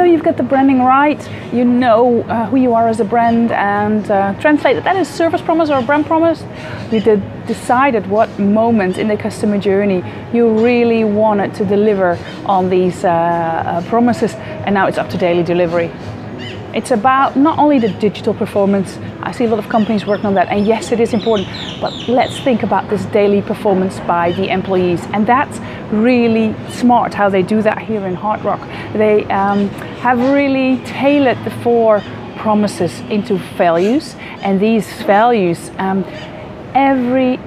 So you've got the branding right, you know uh, who you are as a brand, and uh, translated that is service promise or brand promise. You did decide at what moment in the customer journey you really wanted to deliver on these uh, uh, promises, and now it's up to daily delivery. It's about not only the digital performance, I see a lot of companies working on that, and yes, it is important, but let's think about this daily performance by the employees, and that's really smart how they do that here in Hard Rock. They um, have really tailored the four promises into values, and these values, um, every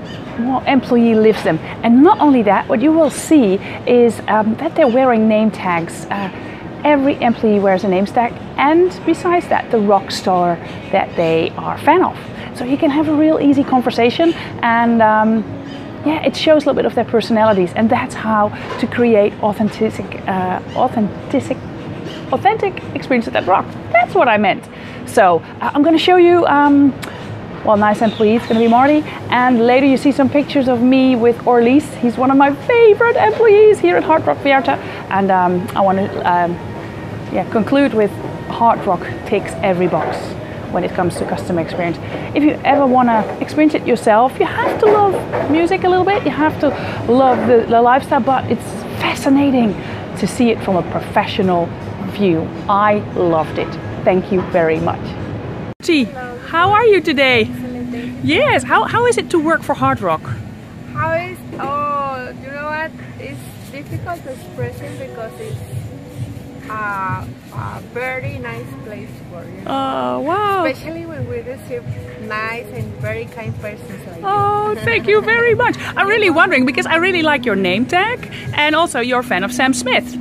employee lives them. And not only that, what you will see is um, that they're wearing name tags. Uh, every employee wears a name tag. And besides that the rock star that they are a fan of. So you can have a real easy conversation. And um, yeah it shows a little bit of their personalities. And that's how to create authentic uh, authentic authentic experience at that rock that's what i meant so uh, i'm going to show you um, well, nice employee, it's gonna be Marty. And later you see some pictures of me with Orlyss. He's one of my favorite employees here at Hard Rock Vierta. And um, I wanna um, yeah, conclude with Hard Rock ticks every box when it comes to customer experience. If you ever want to experience it yourself, you have to love music a little bit, you have to love the, the lifestyle, but it's fascinating to see it from a professional view. I loved it. Thank you very much. Gee, how are you today? Yes, how, how is it to work for Hard Rock? How is, oh, you know what? It's difficult to express it because it's a, a very nice place for you. Oh, wow. Especially when we receive nice and very kind persons like Oh, thank you very much. I'm really wondering because I really like your name tag and also you're a fan of Sam Smith.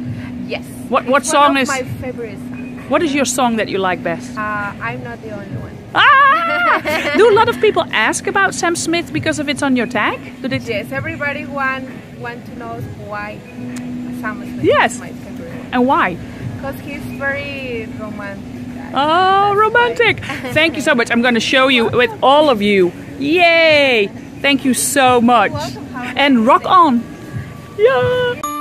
Yes. What what it's song one of is my favorite song. What is your song that you like best? Uh, I'm not the only one. Ah! Do a lot of people ask about Sam Smith because of it's on your tag? Do they Yes, everybody want want to know why Sam Smith Yes. is my favorite. and why? Because he's very romantic. Oh, romantic. Thank you so much. I'm going to show you with all of you. Yay! Thank you so much. welcome. Have a And rock on. Yeah.